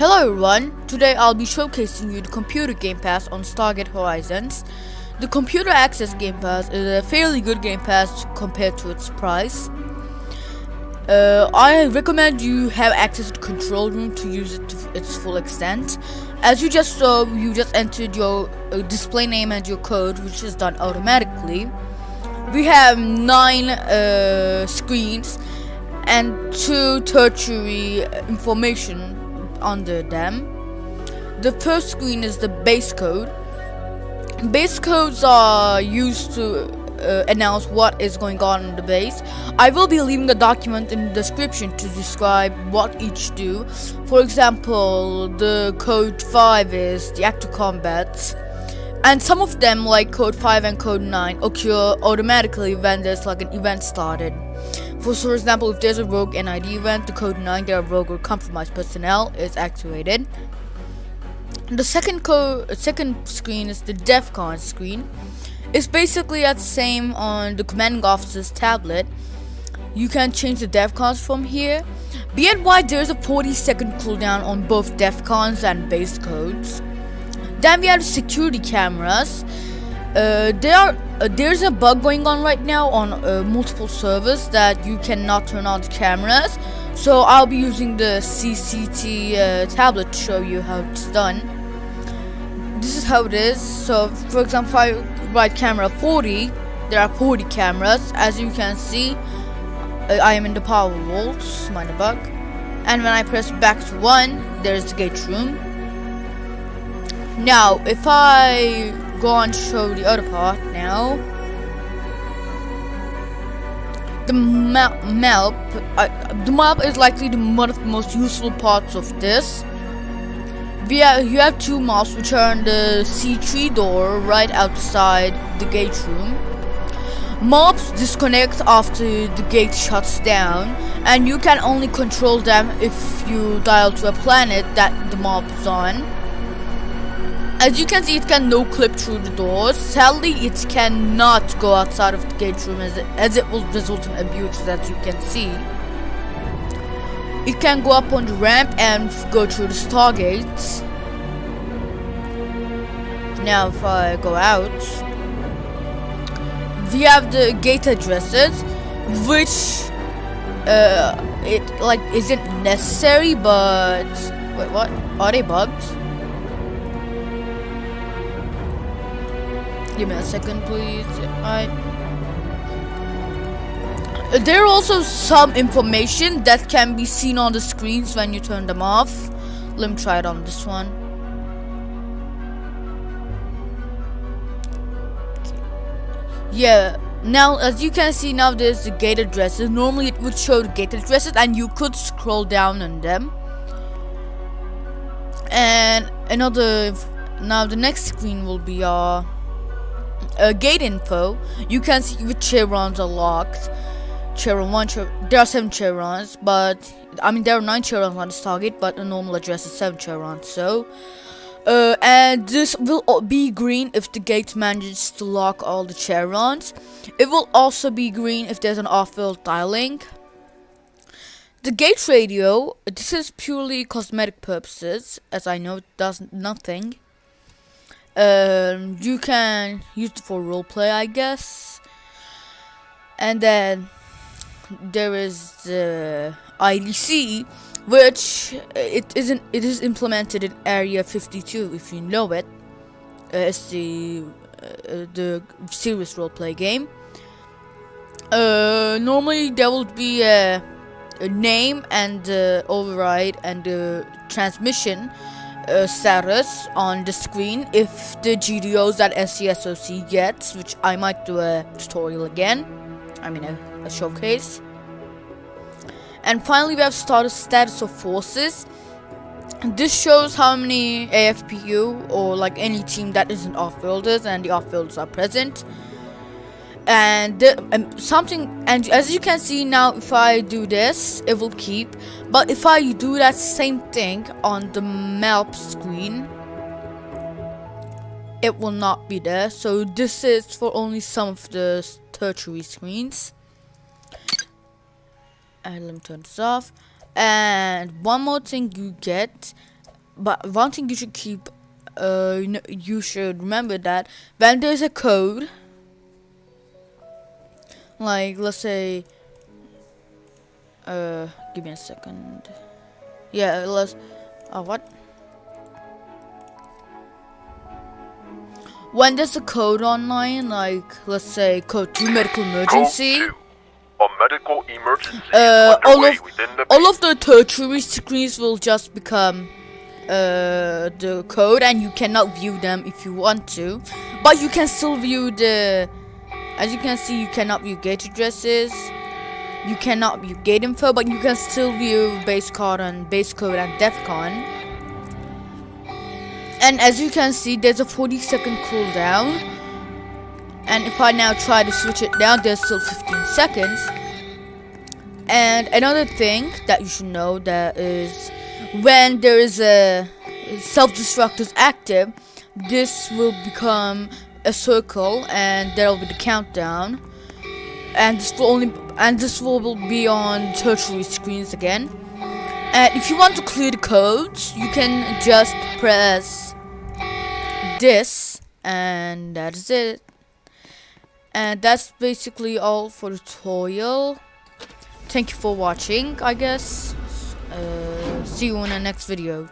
Hello everyone, today I'll be showcasing you the computer Game Pass on Stargate Horizons. The Computer Access Game Pass is a fairly good Game Pass compared to its price. Uh, I recommend you have access to the control room to use it to its full extent. As you just saw, you just entered your uh, display name and your code, which is done automatically. We have 9 uh, screens and 2 tertiary information under them. The first screen is the base code. Base codes are used to uh, announce what is going on in the base. I will be leaving a document in the description to describe what each do. For example, the code 5 is the active combat. And some of them, like code 5 and code 9, occur automatically when there's like an event started. For, for example, if there's a rogue NID event, the code 9 there are rogue or compromised personnel is activated. The second code, second screen is the DEFCON screen. It's basically at the same on the commanding officer's tablet. You can change the DEFCONs from here. Advised there's a 40 second cooldown on both DEFCONs and base codes. Then we have security cameras. Uh, there are uh, there's a bug going on right now on uh, multiple servers that you cannot turn on the cameras. So I'll be using the CCT uh, tablet to show you how it's done. This is how it is. So for example, if I write camera 40, there are 40 cameras. As you can see, uh, I am in the power vault, minor bug. And when I press back to 1, there's the gate room. Now, if I go on to show the other part now. The map, map the map is likely the one of the most useful parts of this. You have two MALPs which are on the C3 door right outside the gate room. MALPs disconnect after the gate shuts down, and you can only control them if you dial to a planet that the MALP is on. As you can see, it can no clip through the doors. Sadly, it cannot go outside of the gate room as it, as it will result in abuse, as you can see. It can go up on the ramp and go through the stargates. Now, if I go out, we have the gate addresses, which uh, it like isn't necessary, but wait, what are they bugs? Give me a second, please. I. There are also some information that can be seen on the screens when you turn them off. Let me try it on this one. Yeah, now as you can see now there's the gate addresses. Normally it would show the gate addresses and you could scroll down on them. And another, now the next screen will be uh, uh, gate info, you can see which chevrons are locked. Chevron 1, there are 7 chevrons, but I mean there are 9 chevrons on this target, but the normal address is 7 chevrons, so. Uh, and this will be green if the gate manages to lock all the chevrons. It will also be green if there's an off-field dialing. The gate radio, this is purely cosmetic purposes, as I know it does nothing. Um, you can use it for roleplay, I guess. And then there is the IDC, which uh, it isn't. It is implemented in Area 52, if you know it. Uh, it's the uh, the serious roleplay game. Uh, normally there will be a, a name and the override and the transmission uh, status on the screen if the GDOs that SCSOC gets, which I might do a tutorial again, I mean a, a showcase. And finally we have status status of forces. This shows how many AFPU or like any team that isn't off-fielders and the off-fielders are present and um, something and as you can see now if I do this it will keep. But if I do that same thing on the map screen it will not be there. So this is for only some of the tertiary screens. And let me turn this off. And one more thing you get but one thing you should keep uh you should remember that when there's a code like let's say uh give me a second yeah let's uh what when there's a code online like let's say code to medical emergency A medical emergency uh, all of the all of the tertiary screens will just become uh, the code, and you cannot view them if you want to, but you can still view the. As you can see, you cannot view gate addresses. You cannot view gate info, but you can still view base code and base code and DEFCON. And as you can see, there's a 40 second cooldown. And if I now try to switch it down, there's still 15 seconds. And another thing that you should know that is when there is a self-destruct is active, this will become a circle and there will be the countdown. And this will only and this will be on tertiary screens again. And if you want to clear the codes, you can just press this and that's it. And that's basically all for the tutorial. Thank you for watching, I guess. Uh, see you in the next video.